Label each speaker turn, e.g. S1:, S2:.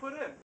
S1: put in?